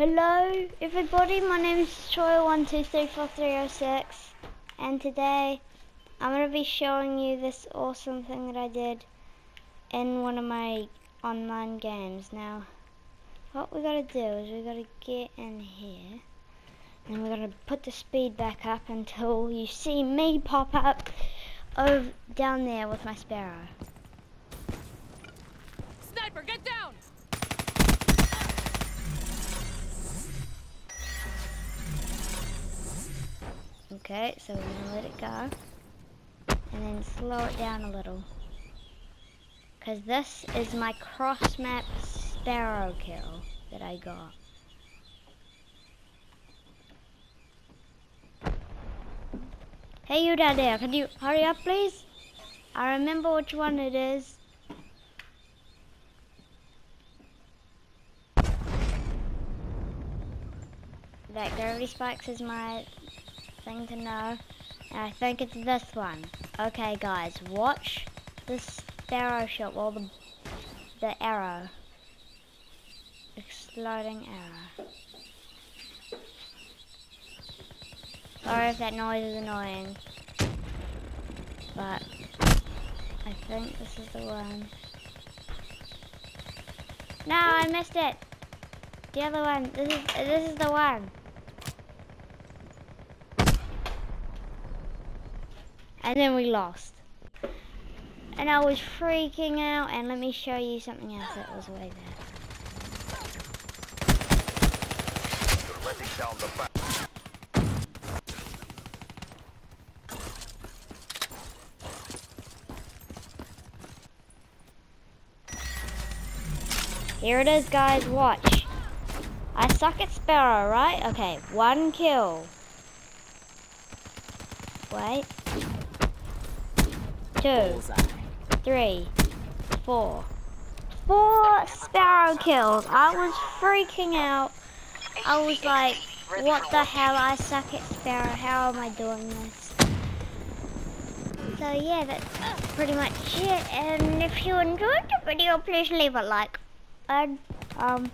Hello everybody, my name is Troy123436 and today I'm going to be showing you this awesome thing that I did in one of my online games. Now, what we got to do is we got to get in here and we're going to put the speed back up until you see me pop up over down there with my sparrow. Sniper, get down! Okay, so we're gonna let it go. And then slow it down a little. Cause this is my cross map sparrow kill that I got. Hey you down there, can you hurry up please? I remember which one it is. That gravity spikes is my thing to know. And I think it's this one. Okay guys, watch this sparrow shot while the the arrow. Exploding arrow. Sorry if that noise is annoying. But I think this is the one. No, I missed it. The other one. This is this is the one. And then we lost. And I was freaking out. And let me show you something else that was way there. Here it is, guys. Watch. I suck at Sparrow, right? Okay, one kill. Wait. Two. Three. Four. Four Sparrow kills. I was freaking out. I was like, what the hell? I suck at Sparrow. How am I doing this? So yeah, that's pretty much it. And if you enjoyed the video, please leave a like and um